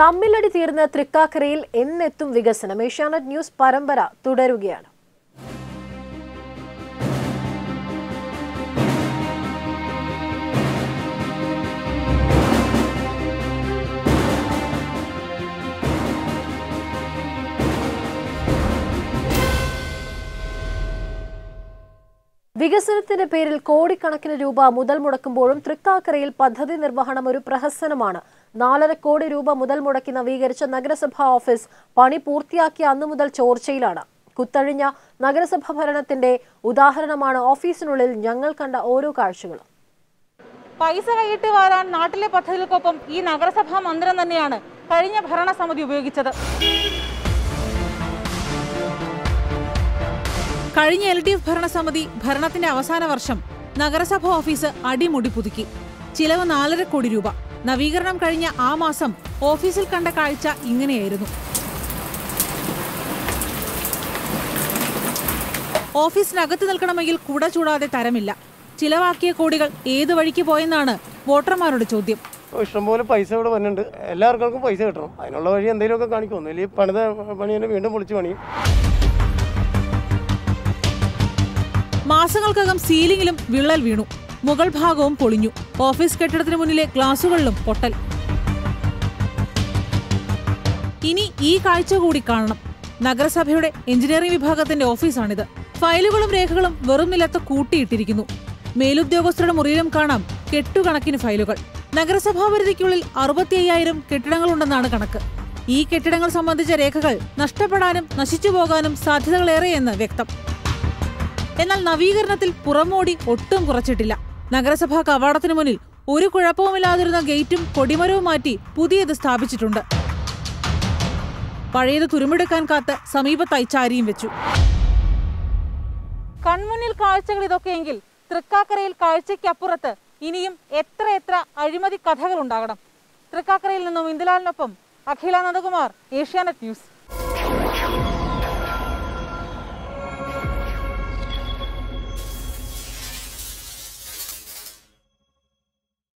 തമ്മിലടി തീർന്ന തൃക്കാക്കരയിൽ എന്നെത്തും വികസനം. ഏഷ്യാനെറ്റ് ന്യൂസ് പരമ്പര തുടരുകയാണ്. വികസനത്തിന്റെ പേരിൽ കോടിക്കണക്കിന് രൂപ മുതൽ മുടക്കുമ്പോഴും തൃക്കാക്കരയിൽ പദ്ധതി നിർവഹണം ഒരു പ്രഹസനമാണ്. നാലര കോടി രൂപ മുതൽ മുടക്കി നവീകരിച്ച നഗരസഭാ ഓഫീസ് പണി പൂർത്തിയാക്കിയ അന്നു മുതൽ ചോർച്ചയിലാണ്. കുത്തഴിഞ്ഞ നഗരസഭ ഭരണത്തിന്റെ ഉദാഹരണമാണ് ഓഫീസിനുള്ളിൽ ഞങ്ങൾ കണ്ട ഓരോ കാഴ്ചകളും. പൈസ കൈയിട്ട് വാരാൻ നാട്ടിലെ പദ്ധതികൾക്കൊപ്പം ഈ നഗരസഭാ മന്ദിരം തന്നെയാണ് കഴിഞ്ഞ ഭരണസമിതി ഉപയോഗിച്ചത്. കഴിഞ്ഞ എൽ ഡി എഫ് ഭരണസമിതി ഭരണത്തിന്റെ അവസാന വർഷം നഗരസഭ ഓഫീസ് അടിമുടി പുതുക്കി. ചിലവ് നാലര കോടി രൂപ. നവീകരണം കഴിഞ്ഞ ആ മാസം ഓഫീസിൽ കണ്ട കാഴ്ച ഇങ്ങനെയായിരുന്നു. ഓഫീസിനകത്ത് നിൽക്കണമെങ്കിൽ കുട ചൂടാതെ തരമില്ല. ചിലവാക്കിയ കോടികൾ ഏത് വഴിക്ക് പോയെന്നാണ് വോട്ടർമാരുടെ ചോദ്യം. ഇഷ്ടംപോലെ പൈസ ഇവിടെ വരുന്നുണ്ട് എല്ലാവർക്കും പൈസ കിട്ടണം. അതിനുള്ള വഴി എന്തെങ്കിലുമൊക്കെ കാണിക്കും. ഒന്നുമില്ല ഈ പണിത പണി തന്നെ വീണ്ടും പൊളിച്ച് പണിയും. മാസങ്ങൾക്കകം സീലിംഗിലും വിള്ളൽ വീണു. മുകൾ ഭാഗവും പൊളിഞ്ഞു. ഓഫീസ് കെട്ടിടത്തിന് മുന്നിലെ ഗ്ലാസുകളിലും പൊട്ടൽ. ഇനി ഈ കാഴ്ച കൂടി കാണണം. നഗരസഭയുടെ എഞ്ചിനീയറിംഗ് വിഭാഗത്തിന്റെ ഓഫീസാണിത്. ഫയലുകളും രേഖകളും വെറും നിലത്ത് കൂട്ടിയിട്ടിരിക്കുന്നു. മേലുദ്യോഗസ്ഥരുടെ മുറിയിലും കാണാം കെട്ടുകണക്കിന് ഫയലുകൾ. നഗരസഭാ പരിധിക്കുള്ളിൽ അറുപത്തി അയ്യായിരം കെട്ടിടങ്ങളുണ്ടെന്നാണ് കണക്ക്. ഈ കെട്ടിടങ്ങൾ സംബന്ധിച്ച രേഖകൾ നഷ്ടപ്പെടാനും നശിച്ചു പോകാനും സാധ്യതകളേറെയെന്ന് വ്യക്തം. എന്നാൽ നവീകരണത്തിൽ പുറമോടി ഒട്ടും കുറച്ചിട്ടില്ല. നഗരസഭാ കവാടത്തിന് മുന്നിൽ ഒരു കുഴപ്പവുമില്ലാതിരുന്ന ഗേറ്റും കൊടിമരവും മാറ്റി പുതിയത് സ്ഥാപിച്ചിട്ടുണ്ട്. പഴയത് തുരുമ്പെടുക്കാൻ കാത്ത് സമീപത്തായി ചാരിയും വെച്ചു. കൺമുന്നിൽ കാഴ്ചകൾ ഇതൊക്കെയെങ്കിൽ തൃക്കാക്കരയിൽ കാഴ്ചയ്ക്കപ്പുറത്ത് ഇനിയും എത്ര എത്ര അഴിമതി കഥകൾ ഉണ്ടാകണം. തൃക്കാക്കരയിൽ നിന്നും ഇന്ദുലാലിനൊപ്പം അഖില നന്ദകുമാർ ഏഷ്യാനെറ്റ് ന്യൂസ്.